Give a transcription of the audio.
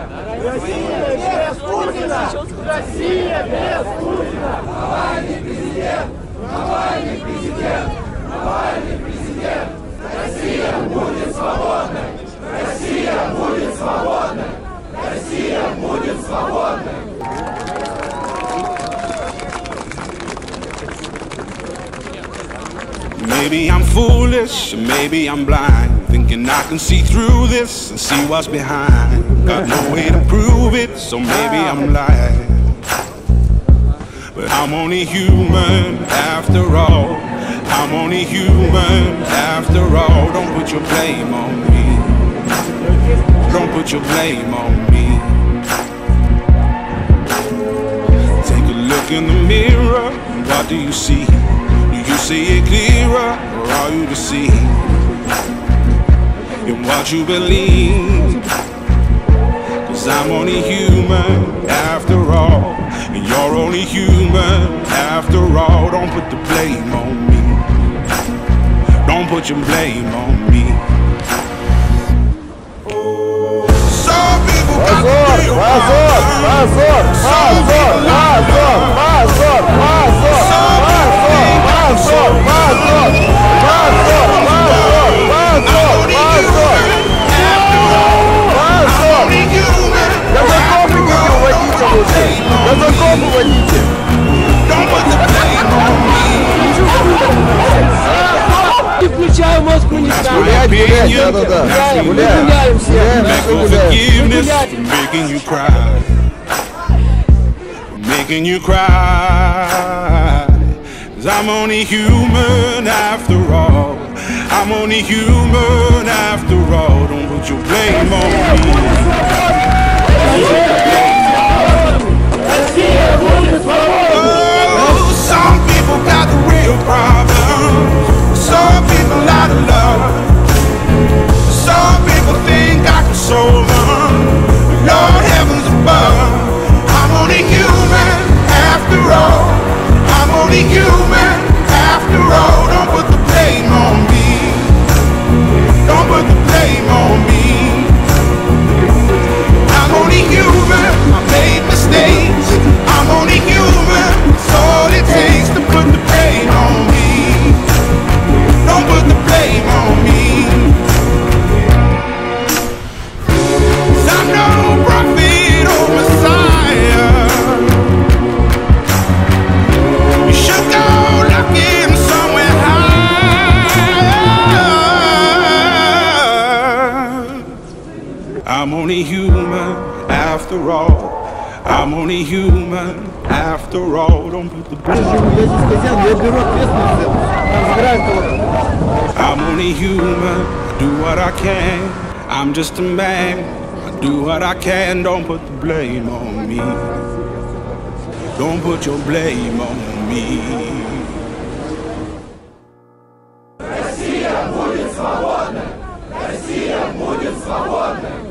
Россия без Путина! Навальный президент! Навальный президент! Навальный президент! Россия будет свободной! Россия будет свободной! Россия будет свободной! Maybe I'm foolish, maybe I'm blind. Thinking I can see through this and see what's behind. Got no way to prove it, so maybe I'm lying. But I'm only human after all. I'm only human after all. Don't put your blame on me. Don't put your blame on me. Take a look in the mirror. What do you see? Do you see it clearer or are you deceived in what you believe? Cause I'm only human after all. And you're only human after all. Don't put the blame on me. Don't put your blame on me. Some people got the real Гулять, гулять, да-да-да. Гуляем, мы Гуляем. гуляем все. Гуляем, Beg все for гуляем. forgiveness for making you cry. Making you cry. Cause I'm only human after all. I'm only human after all. Don't put your blame on me. I'm only human after all. I'm only human after all. Don't put the blame. I'm only human. Do what I can. I'm just a man. I do what I can. Don't put the blame on me. Don't put your blame on me. Россия будет свободна! Россия будет свободна!